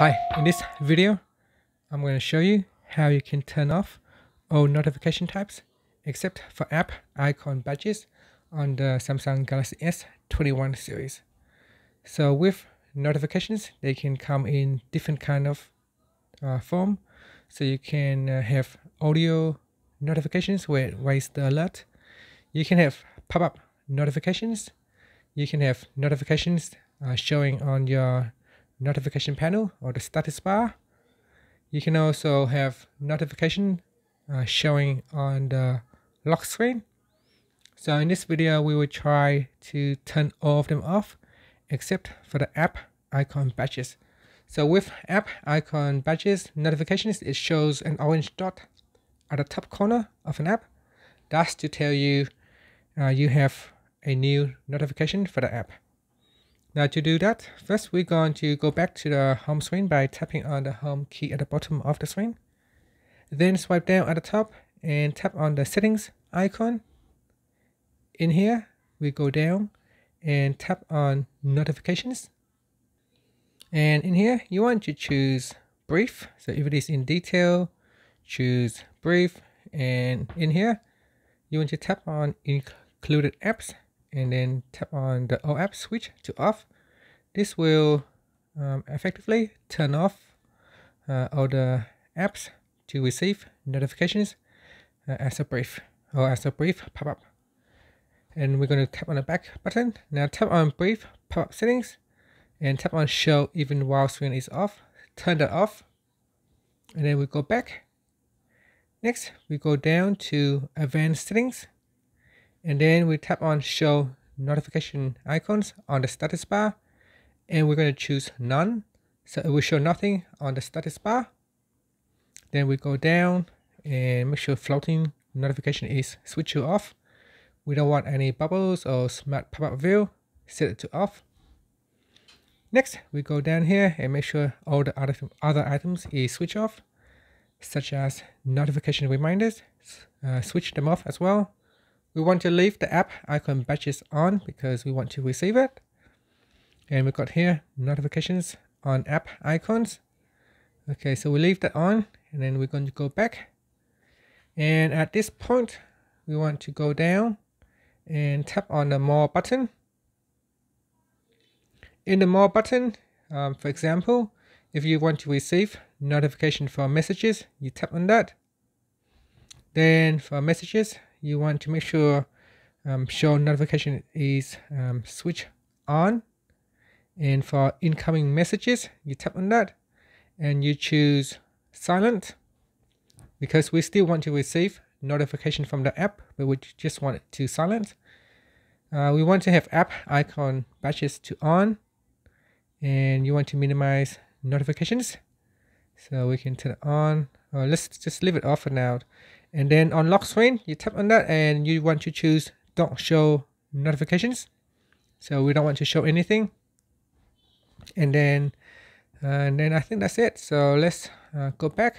Hi, in this video, I'm going to show you how you can turn off all notification types except for app icon badges on the Samsung Galaxy S21 series. So with notifications, they can come in different kind of uh, form. So you can uh, have audio notifications where it raise the alert. You can have pop-up notifications. You can have notifications uh, showing on your notification panel or the status bar. You can also have notification uh, showing on the lock screen. So in this video, we will try to turn all of them off except for the app icon badges. So with app icon badges notifications, it shows an orange dot at the top corner of an app. That's to tell you uh, you have a new notification for the app. Now to do that, first we're going to go back to the home screen by tapping on the home key at the bottom of the screen. Then swipe down at the top and tap on the settings icon. In here, we go down and tap on notifications. And in here, you want to choose brief. So if it is in detail, choose brief. And in here, you want to tap on included apps and then tap on the apps switch to off. This will um, effectively turn off uh, all the apps to receive notifications uh, as a brief or as a brief pop-up. And we're going to tap on the back button. Now tap on brief pop-up settings and tap on show even while screen is off. Turn that off. And then we go back. Next, we go down to advanced settings and then we tap on show notification icons on the status bar and we're going to choose none. So it will show nothing on the status bar. Then we go down and make sure floating notification is switched to off. We don't want any bubbles or smart pop-up view. Set it to off. Next we go down here and make sure all the other, other items is switched off such as notification reminders uh, switch them off as well we want to leave the app icon badges on because we want to receive it. And we've got here notifications on app icons. Okay, so we leave that on and then we're going to go back. And at this point, we want to go down and tap on the more button. In the more button, um, for example, if you want to receive notification for messages, you tap on that. Then for messages, you want to make sure um, show notification is um, switch on. And for incoming messages you tap on that and you choose silent because we still want to receive notification from the app but we just want it to silent. Uh, we want to have app icon badges to on and you want to minimize notifications. So we can turn it on. Or let's just leave it off for now and then on lock screen, you tap on that and you want to choose don't show notifications. So we don't want to show anything. And then, uh, and then I think that's it. So let's uh, go back.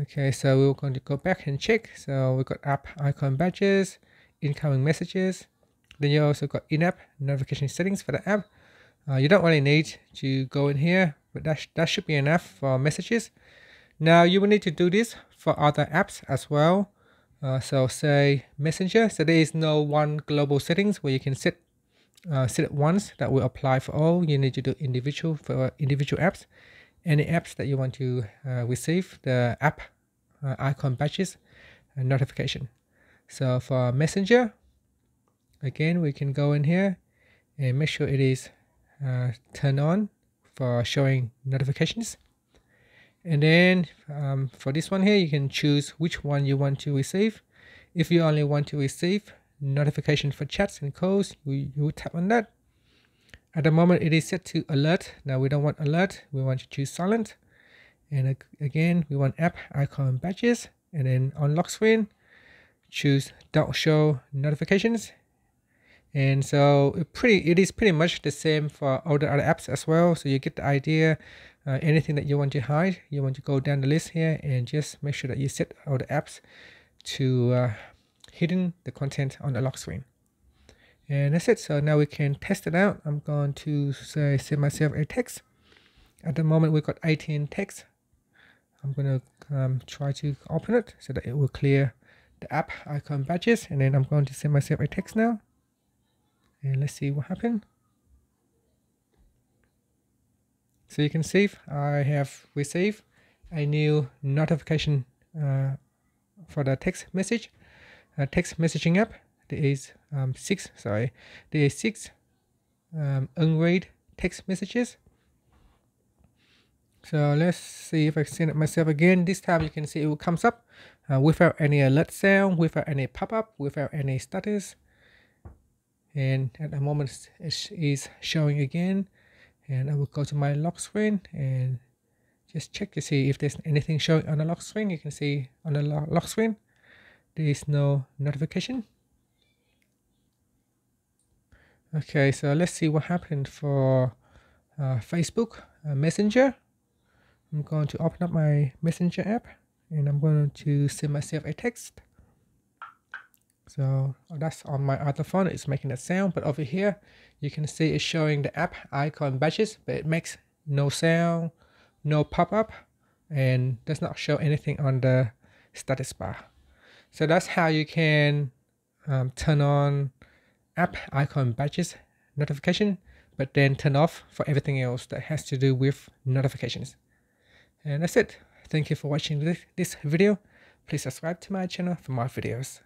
Okay, so we're going to go back and check. So we've got app icon badges, incoming messages. Then you also got in-app notification settings for the app. Uh, you don't really need to go in here, but that, sh that should be enough for messages. Now you will need to do this for other apps as well. Uh, so say Messenger. So there is no one global settings where you can set uh, set it once that will apply for all. You need to do individual for individual apps. Any apps that you want to uh, receive the app uh, icon badges and notification. So for Messenger, again we can go in here and make sure it is uh, turned on for showing notifications. And then um, for this one here, you can choose which one you want to receive. If you only want to receive notification for chats and calls, you, you tap on that. At the moment, it is set to alert. Now we don't want alert. We want to choose silent. And again, we want app icon badges. And then on lock screen, choose don't show notifications. And so it pretty it is pretty much the same for all the other apps as well. So you get the idea uh, anything that you want to hide, you want to go down the list here and just make sure that you set all the apps to uh, hidden the content on the lock screen. And that's it. So now we can test it out. I'm going to say send myself a text At the moment, we've got 18 text. I'm going to um, try to open it so that it will clear the app icon badges. And then I'm going to send myself a text now. And let's see what happened. So you can save I have received a new notification uh, for the text message, uh, text messaging app. There is um, six, sorry, there is six um, unread text messages. So let's see if I send it myself again. This time you can see it comes up uh, without any alert sound, without any pop-up, without any status. And at the moment it is showing again. And I will go to my lock screen and just check to see if there's anything showing on the lock screen. You can see on the lock screen, there is no notification. Okay, so let's see what happened for uh, Facebook uh, Messenger. I'm going to open up my Messenger app and I'm going to send myself a text. So that's on my other phone, it's making a sound, but over here you can see it's showing the app icon badges, but it makes no sound, no pop-up, and does not show anything on the status bar. So that's how you can um, turn on app icon badges notification, but then turn off for everything else that has to do with notifications. And that's it. Thank you for watching this, this video. Please subscribe to my channel for more videos.